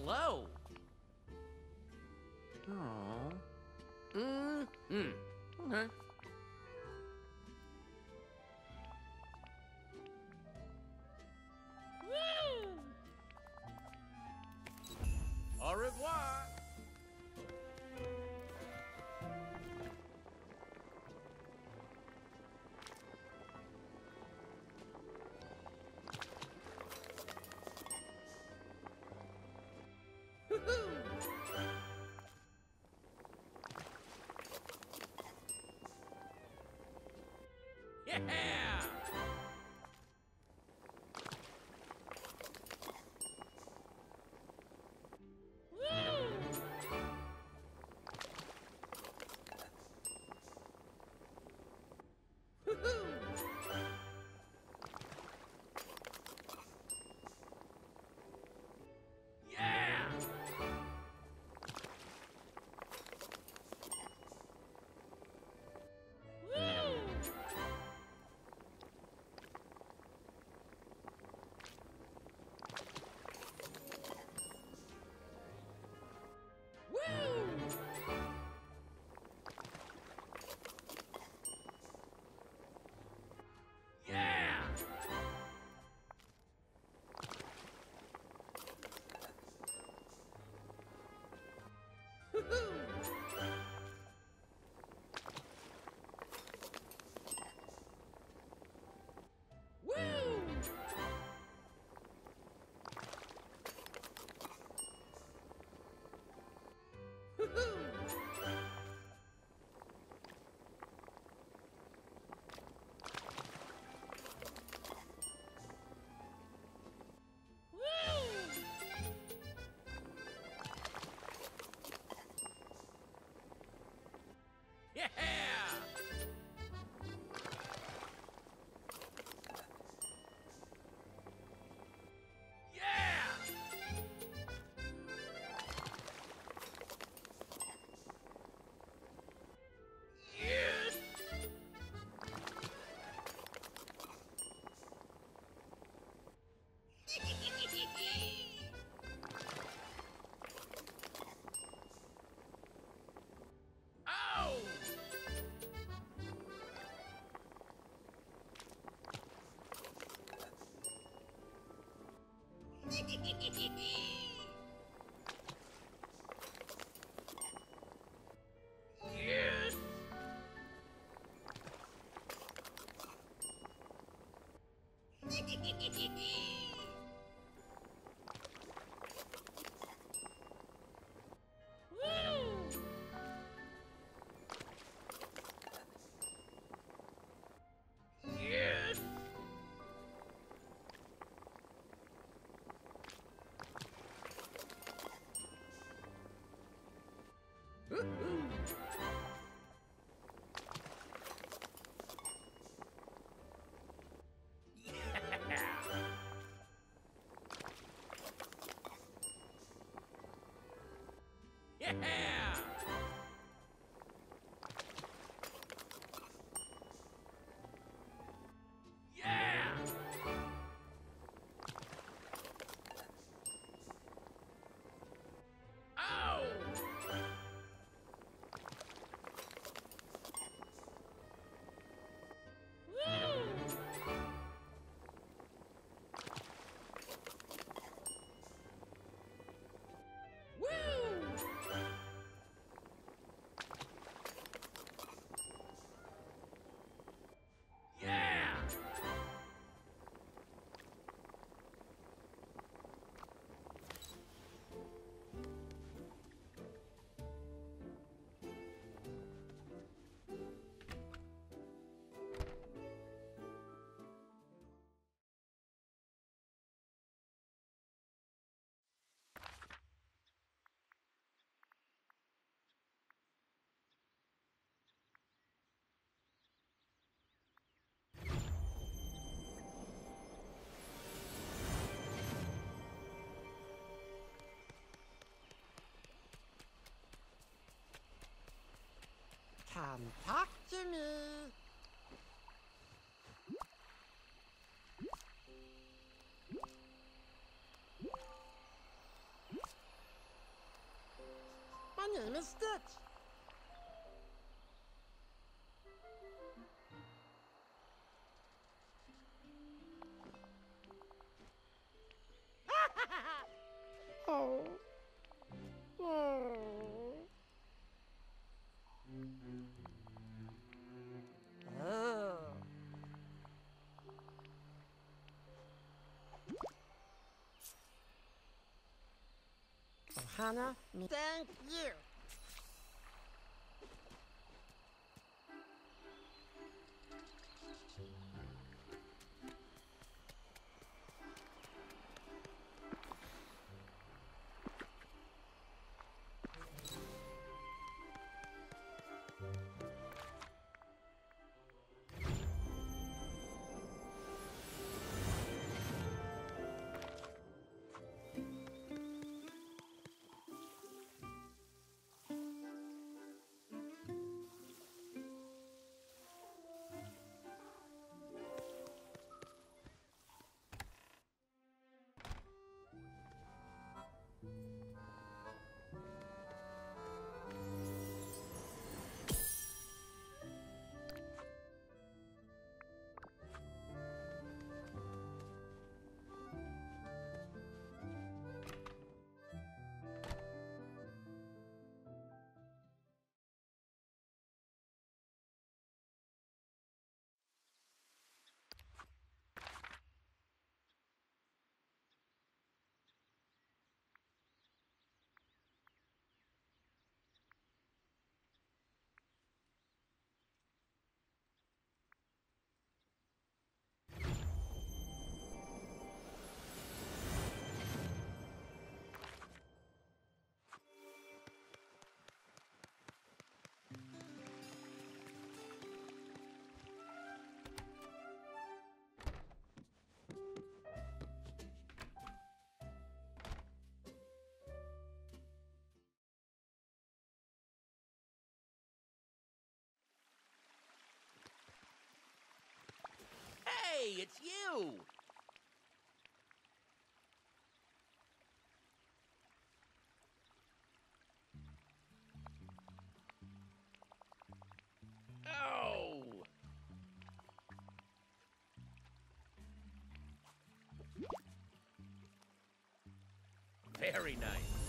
hello. Oh. Mm, mm. Okay. Yeah! Yeah! Yes! Woo! Yeah! Come talk to me. My name is Stitch. Me- thank you. It's you! Oh! Very nice.